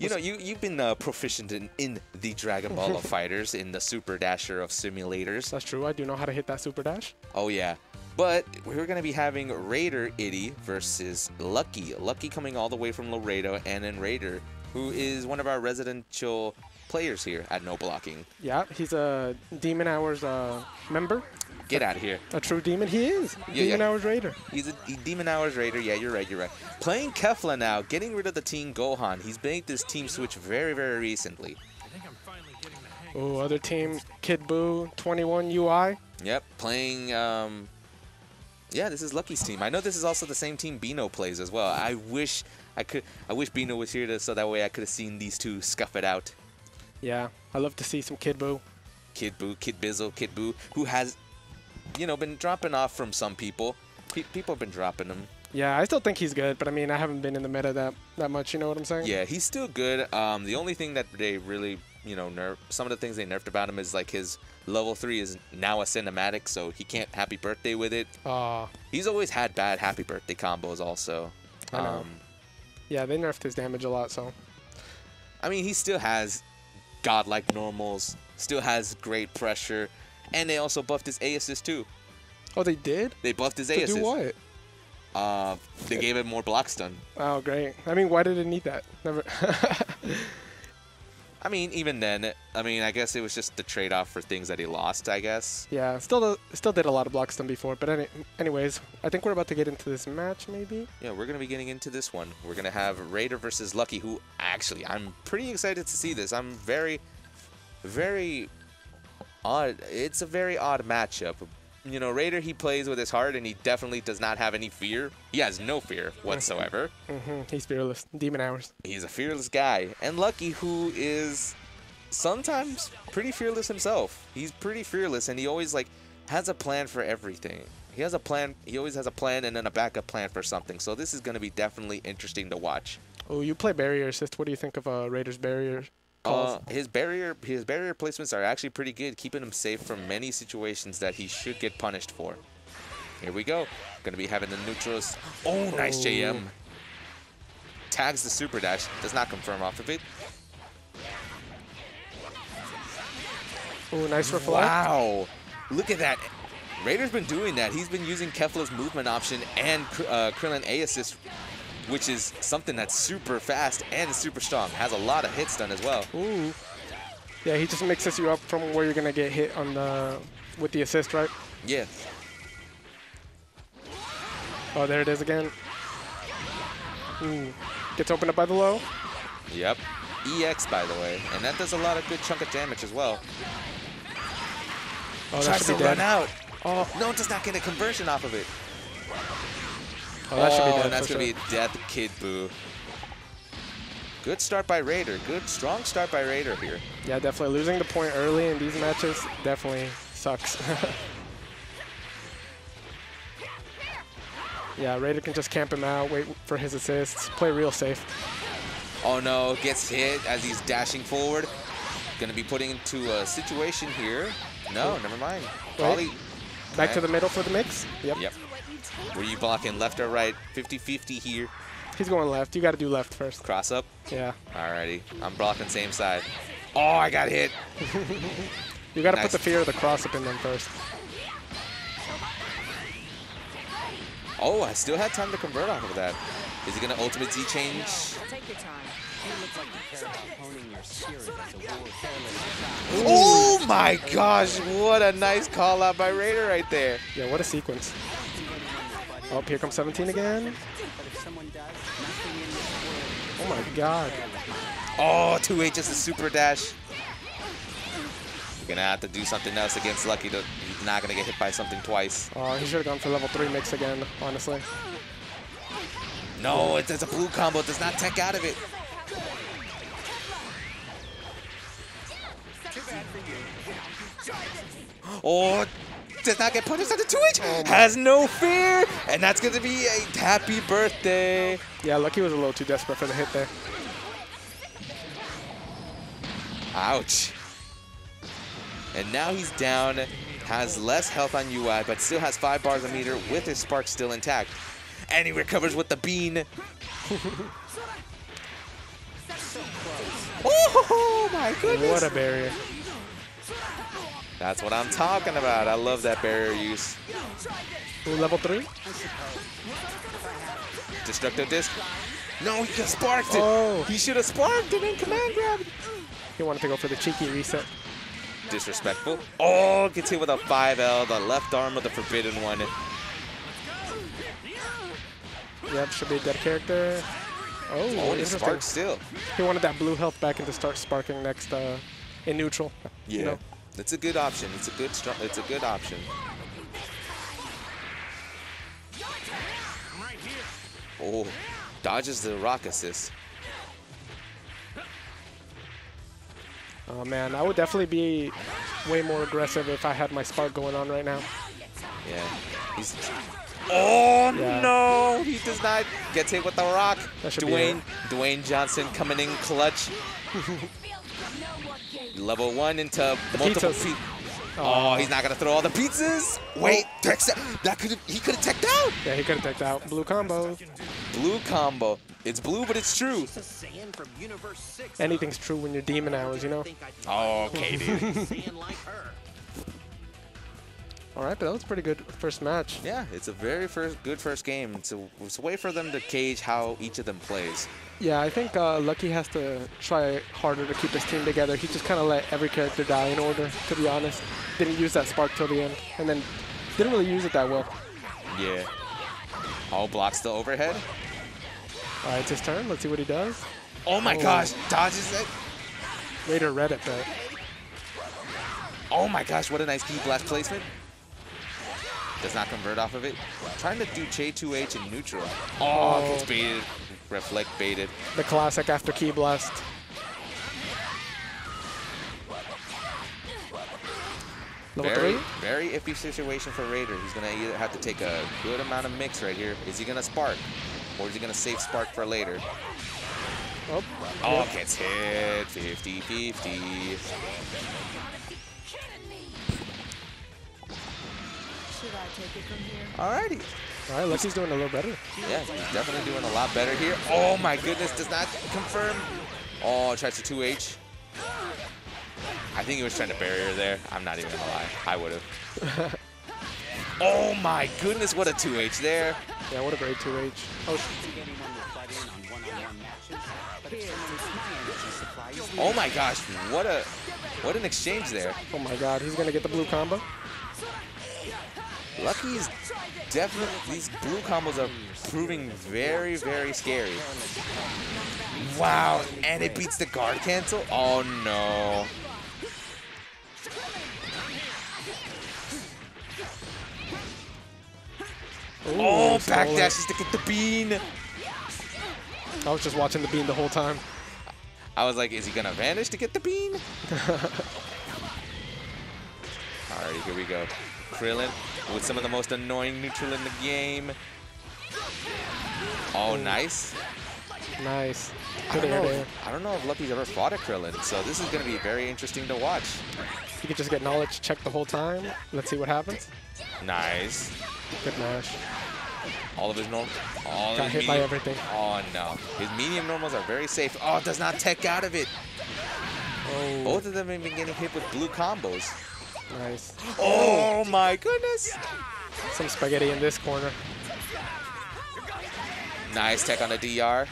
You know, you, you've been uh, proficient in, in the Dragon Ball of Fighters, in the Super Dasher of simulators. That's true. I do know how to hit that super dash. Oh, yeah. But we're going to be having Raider Itty versus Lucky. Lucky coming all the way from Laredo, and then Raider, who is one of our residential players here at No Blocking. Yeah, he's a Demon Hours uh, member. Get out of here. A true demon. He is. Yeah, demon yeah. Hours Raider. He's a he- Demon Hours Raider. Yeah, you're right. You're right. Playing Kefla now, getting rid of the Team Gohan. He's made this team switch very, very recently. Oh, other team, Kid Buu, 21 UI. Yep, playing. Um, yeah, this is Lucky's team. I know this is also the same team Bino plays as well. I wish I could. I wish Bino was here to, so that way I could have seen these two scuff it out. Yeah, I love to see some Kid Buu. Kid Buu, Kid Bizzle, Kid Buu, who has, you know, been dropping off from some people. Pe- people have been dropping him. Yeah, I still think he's good, but I mean, I haven't been in the meta that, that much, you know what I'm saying? Yeah, he's still good. Um, the only thing that they really, you know, nerf some of the things they nerfed about him is like his level three is now a cinematic, so he can't happy birthday with it. Aw, He's always had bad happy birthday combos also. I know. Um, yeah, they nerfed his damage a lot, so. I mean, he still has godlike normals, still has great pressure, and they also buffed his A assist too. Oh, they did? They buffed his A To assist. do what? Uh, they gave him more block stun. Oh, great. I mean, why did it need that? Never. I mean, even then, I mean, I guess it was just the trade-off for things that he lost. I guess. yeah, still still did a lot of block stun before, but any, anyways, I think we're about to get into this match, maybe? Yeah, we're gonna be getting into this one. We're gonna have Raider versus Lucky, who actually I'm pretty excited to see this. I'm very, very odd. It's a very odd matchup. You know, Raider he plays with his heart, and he definitely does not have any fear. He has no fear whatsoever. Mm-hmm. He's fearless. Demon Hours. He's a fearless guy. And Lucky, who is sometimes pretty fearless himself. He's pretty fearless, and he always like has a plan for everything. He has a plan. He always has a plan and then a backup plan for something. So this is going to be definitely interesting to watch. Oh, you play barrier assist. What do you think of uh, Raiders barrier? Uh, his barrier, his barrier placements are actually pretty good, keeping him safe from many situations that he should get punished for. Here we go. Going to be having the neutrals. Oh, nice Oh. JM. Tags the super dash. Does not confirm off of it. oh, nice reflect. Wow. Look at that. Raider's been doing that. He's been using Kefla's movement option and uh, Krillin A assist, which is something that's super fast and super strong. Has a lot of hit stun as well. Ooh. Yeah, he just mixes you up from where you're gonna get hit on the with the assist, right? Yeah. Oh, there it is again. Ooh. Gets opened up by the low. Yep. EX, by the way. And that does a lot of good chunk of damage as well. Oh, Tries to run out. Oh, No, does not get a conversion off of it. Oh, that should be oh, dead. and that's going to sure. be a death kid buu. Good start by Raider. Good, strong start by Raider here. Yeah, definitely losing the point early in these matches definitely sucks. yeah, Raider can just camp him out, wait for his assists, play real safe. Oh no, gets hit as he's dashing forward. Gonna be putting into a situation here. No, oh. never mind. Probably. Back to the middle for the mix. Yep. Yep. Were you blocking left or right? 50-50 here. He's going left. You got to do left first. Cross up. Yeah. Alrighty. I'm blocking same side. Oh, I got hit. You got to Nice. put the fear of the cross up in them first. Oh, I still had time to convert off of that. Is he gonna ultimate Z change? Take your time. Oh my gosh, what a nice call out by Raider right there. Yeah, what a sequence. Oh, here comes 17 again. Oh my god. Oh, 2H is a super dash. You're Gonna have to do something else against Lucky. To, he's not gonna get hit by something twice. Oh, he should have gone for level 3 mix again, honestly. No, it's, there's a blue combo. Does not tech out of it. Oh, does not get punished on the 2H. Has no fear. And that's going to be a happy birthday. Yeah, Lucky was a little too desperate for the hit there. Ouch. And now he's down, has less health on UI, but still has five bars a meter with his spark still intact. And he recovers with the bean. Oh my goodness! What a barrier. That's what I'm talking about. I love that barrier use. Ooh, level three. Destructive disc. No, he just sparked it. Oh. He should have sparked it and command grab. He wanted to go for the cheeky reset. Disrespectful. Oh, gets hit with a 5L, the left arm of the forbidden one. Yep, should be a dead character. Oh, Oh, it sparks still. He wanted that blue health back and to start sparking next uh, in neutral. Yeah. You know? It's a good option. It's a good str- it's a good option. Oh, dodges the rock assist. Oh man, I would definitely be way more aggressive if I had my spark going on right now. Yeah. He's Oh Yeah. no! He does not get hit with the rock. That should be Dwayne Dwayne Johnson coming in clutch. Level one into multiple pizzas. feet. Oh. oh, he's not gonna throw all the pizzas. Wait, oh. text that could he could have teched out. Yeah, he could have taken out blue combo. Blue combo. It's blue, but it's true. Saiyan from Universe 6. Anything's true when you're demon hours, you know? Oh, okay, dude. Saiyan like her. All right, but that was a pretty good first match. yeah, it's a very first good first game. It's a, it's a way for them to gauge how each of them plays. Yeah, I think uh, Lucky has to try harder to keep his team together. He just kind of let every character die in order, to be honest. Didn't use that spark till the end, and then didn't really use it that well. Yeah. All blocks the overhead. All right, it's his turn. Let's see what he does. Oh my Oh. gosh, dodges it. Later read it, but Oh my gosh, what a nice key blast placement. Does not convert off of it. Trying to do J2H in neutral. Oh, Oh. gets baited. Reflect baited. the classic after key blast. Level Very, three. very iffy situation for Raider. He's gonna either have to take a good amount of mix right here. Is he gonna spark? Or is he gonna save spark for later? Oh, Oh, yep. gets hit. 50-50. Alrighty. All right, Lucky's doing a little better. Yeah, he's definitely doing a lot better here. Oh my goodness, does not confirm. Oh, tries to 2H. I think he was trying to barrier there. I'm not even gonna lie. I would have. oh my goodness, what a 2H there. Yeah, what a great 2H. Oh, sh- Think anyone will butt in on one-on-one matches, but if someone with my energy supply is Oh my gosh, what a what an exchange there. oh my God, he's gonna get the blue combo. Lucky's definitely these blue combos are proving very, very scary. Wow, and it beats the guard cancel? Oh no. Ooh, Oh, backdashes to get the bean. I was just watching the bean the whole time. I was like, is he gonna vanish to get the bean? Alrighty, here we go. Krillin with some of the most annoying neutral in the game. Oh, nice. Nice. I don't, air know if, I don't know if Lucky's ever fought a Krillin, so this is gonna be very interesting to watch. You can just get knowledge check the whole time. Let's see what happens. Nice. Good mash. All of his normal. All Got hit his by medium- everything. Oh no. His medium normals are very safe. Oh, does not tech out of it. Oh, Both of them have been getting hit with blue combos. Nice. Oh. oh my goodness. Some spaghetti in this corner. Nice tech on the DR.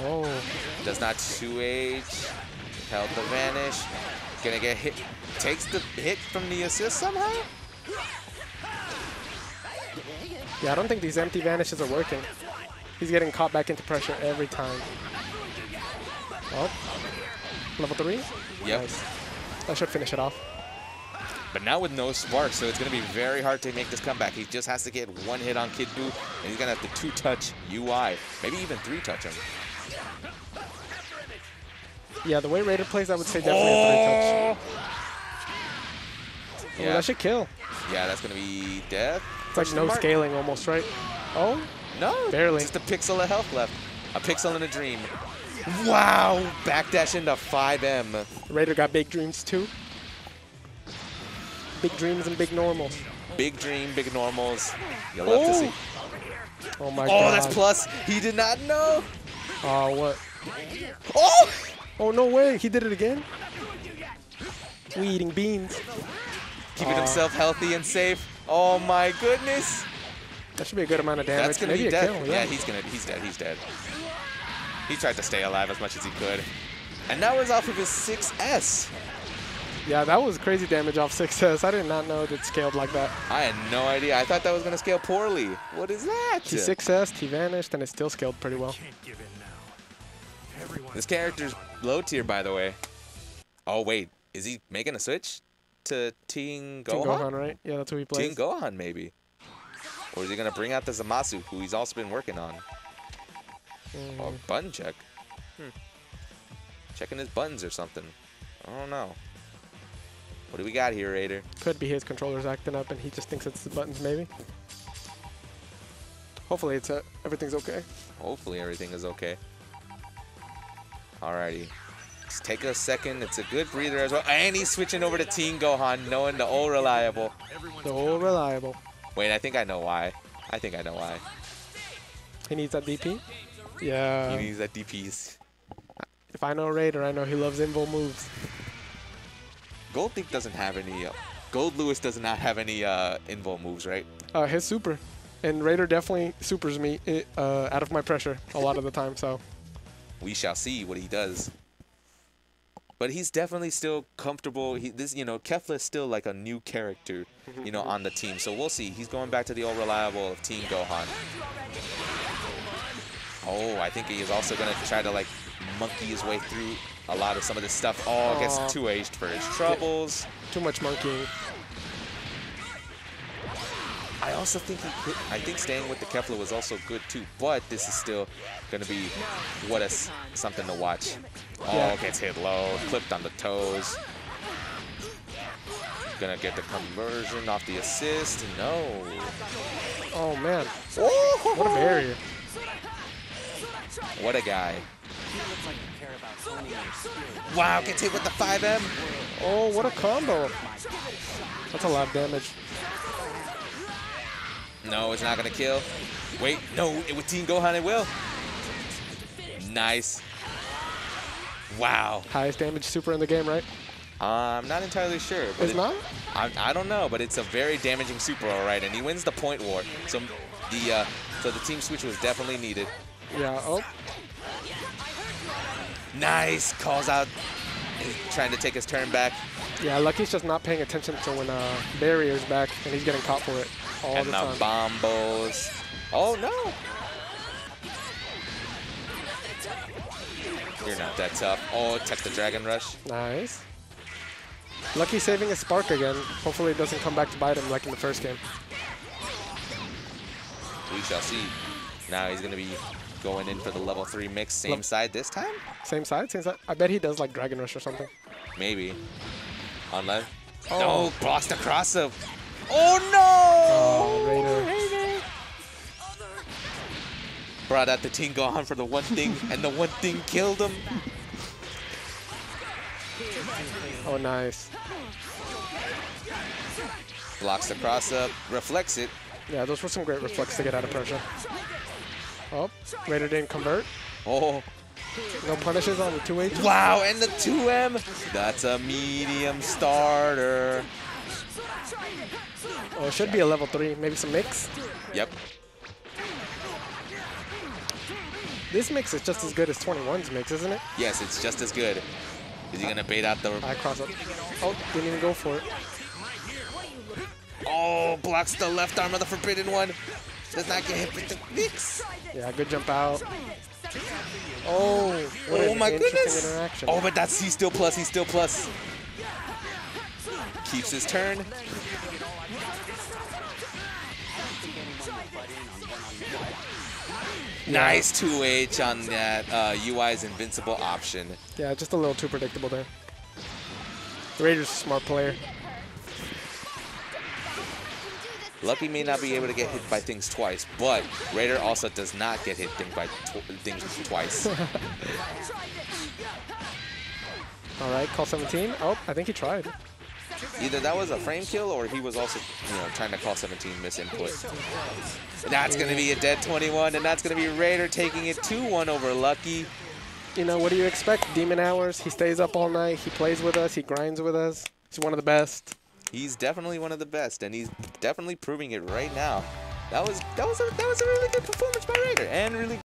Oh, Does not 2H. Held the vanish. Gonna get hit. Takes the hit from the assist somehow? yeah, I don't think these empty vanishes are working. He's getting caught back into pressure every time. Oh, level three? Yep. Nice. That should finish it off. But now with no spark, so it's gonna be very hard to make this comeback. He just has to get one hit on Kid Buu, and he's gonna have to two-touch UI. Maybe even three-touch him. Yeah, the way Raider plays, I would say definitely a three touch. Oh, Yeah. that should kill. Yeah, that's gonna be death. It's like no mark? scaling almost, right? Oh, No, Barely. Just a pixel of health left. A pixel in a dream. Wow! Backdash into 5M. Raider got big dreams too. Big dreams and big normals. Big dream, big normals. You love to Oh. see. Oh my Oh, god. Oh, that's plus. He did not know. Oh, what? Oh! Oh, no way. He did it again? We eating beans. Keeping Aw. himself healthy and safe. Oh my goodness. That should be a good amount of damage. That's gonna Maybe be dead. kill. yeah. Yeah. he's gonna. He's dead. He's dead. He tried to stay alive as much as he could, and that was off of his 6S. Yeah, that was crazy damage off 6S. I did not know it scaled like that. I had no idea. I thought that was gonna scale poorly. What is that? He 6S, he vanished, and it still scaled pretty well. Can't give in now. Everyone This character's low tier, by the way. Oh wait, is he making a switch to Teen Team Gohan? Gohan, right? Yeah, that's who he Teen plays. Gohan, maybe. Or is he gonna bring out the Zamasu, who he's also been working on? Mm, Oh, button check. Hmm. Checking his buttons or something. I don't know. What do we got here, Raider? Could be his controller's acting up, and he just thinks it's the buttons, maybe. Hopefully, it's uh, everything's okay. Hopefully everything is okay. Alrighty. Just take a second. It's a good breather as well. And he's switching over to Teen Gohan, knowing the old reliable. So reliable. Wait, I think I know why. I think I know why. He needs that DP. Yeah. he needs that DPs. if I know Raider, I know he loves invo moves. Gold Thief doesn't have any. Uh, Gold Lewis does not have any uh, invo moves, right? Uh, his super. And Raider definitely supers me uh, out of my pressure a lot of the time, so. we shall see what he does. But he's definitely still comfortable. He, this, you know, Kefla is still like a new character, you know, on the team. So we'll see. He's going back to the old reliable of Team Gohan. Oh, I think he is also gonna try to like monkey his way through a lot of some of this stuff. Oh, gets too aged for his troubles. Too much monkeying. I also think he could, I think staying with the Kefla was also good too, but this is still gonna be what a something to watch. Oh, Yeah. gets hit low, clipped on the toes. Gonna get the conversion off the assist. No. Oh, man. What a barrier. What a guy. You look like you care about honing your spirit. Wow, gets hit with the 5M. Oh, what a combo. That's a lot of damage. No, it's not gonna kill. Wait, no, it- with Team Gohan it will. Nice. Wow. Highest damage super in the game, right? I'm not entirely sure. But It's it- not? I, I don't know, but it's a very damaging super, all right, and he wins the point war. So the uh, so the team switch was definitely needed. Yeah. Oh, Nice calls out, trying to take his turn back, yeah. Lucky's just not paying attention to when uh, barrier's back, and he's getting caught for it all and the the time. bombos. Oh no! You're not that tough. Oh, tech the dragon rush. Nice. Lucky saving his spark again. Hopefully it doesn't come back to bite him like in the first game. We shall see. Now he's gonna be going in for the level three mix, same Lem- side this time. Same side, same side. I bet he does like Dragon Rush or something. Maybe. On Unless. Oh. No, blocks the cross up. Oh no! Oh, Raider. Brought out the Team Gohan for the one thing, and the one thing killed him. Oh, nice. Blocks the cross up, reflects it. Yeah, those were some great reflex to get out of pressure. Oh, Raider didn't convert. Oh, No punishes on the 2H. wow, and the 2M. That's a medium starter. Oh, it should be a level 3. Maybe some mix. Yep. This mix is just as good as 21's mix, isn't it? Yes, it's just as good. Is he gonna bait out the? I cross up. Oh, didn't even go for it. Oh, blocks the left arm of the Forbidden One. Does not get hit with the mix. Yeah, good jump out. Oh, Oh my goodness. Oh, but that's he's still plus. He's still plus. Keeps his turn. Nice 2H on that uh, UI's invincible option. Yeah, just a little too predictable there. Raider's a smart player. Lucky may not be able to get hit by things twice, but Raider also does not get hit thing by tw things twice. All right, call 17. Oh, I think he tried. Either that was a frame kill or he was also, you know, trying to call 17 miss input. That's going to be a dead 21, and that's going to be Raider taking it 2-1 over Lucky. you know, what do you expect? Demon hours. He stays up all night. He plays with us. He grinds with us. He's one of the best. He's definitely one of the best, and he's definitely proving it right now. That was that was a, that was a really good performance by Raider, and really